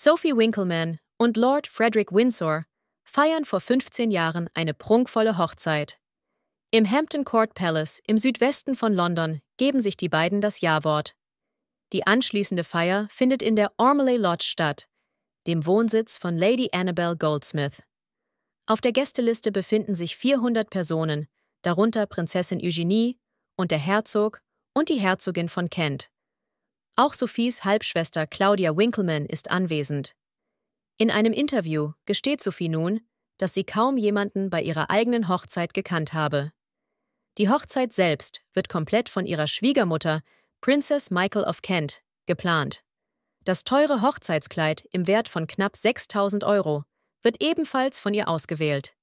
Sophie Winkleman und Lord Frederick Windsor feiern vor 15 Jahren eine prunkvolle Hochzeit. Im Hampton Court Palace im Südwesten von London geben sich die beiden das Ja-Wort. Die anschließende Feier findet in der Ormeley Lodge statt, dem Wohnsitz von Lady Annabel Goldsmith. Auf der Gästeliste befinden sich 400 Personen, darunter Prinzessin Eugenie und der Herzog und die Herzogin von Kent. Auch Sophies Halbschwester Claudia Winkleman ist anwesend. In einem Interview gesteht Sophie nun, dass sie kaum jemanden bei ihrer eigenen Hochzeit gekannt habe. Die Hochzeit selbst wird komplett von ihrer Schwiegermutter, Princess Michael of Kent, geplant. Das teure Hochzeitskleid im Wert von knapp 6000 Euro wird ebenfalls von ihr ausgewählt.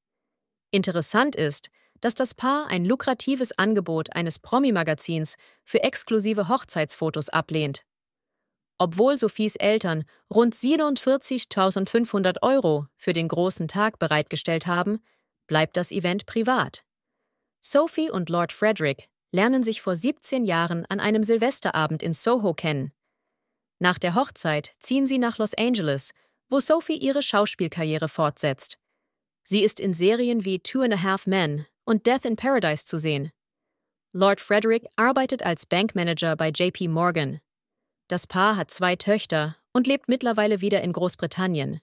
Interessant ist, dass das Paar ein lukratives Angebot eines Promi-Magazins für exklusive Hochzeitsfotos ablehnt. Obwohl Sophies Eltern rund 47.500 Euro für den großen Tag bereitgestellt haben, bleibt das Event privat. Sophie und Lord Frederick lernen sich vor 17 Jahren an einem Silvesterabend in Soho kennen. Nach der Hochzeit ziehen sie nach Los Angeles, wo Sophie ihre Schauspielkarriere fortsetzt. Sie ist in Serien wie Two and a Half Men und Death in Paradise zu sehen. Lord Frederick arbeitet als Bankmanager bei JP Morgan. Das Paar hat zwei Töchter und lebt mittlerweile wieder in Großbritannien.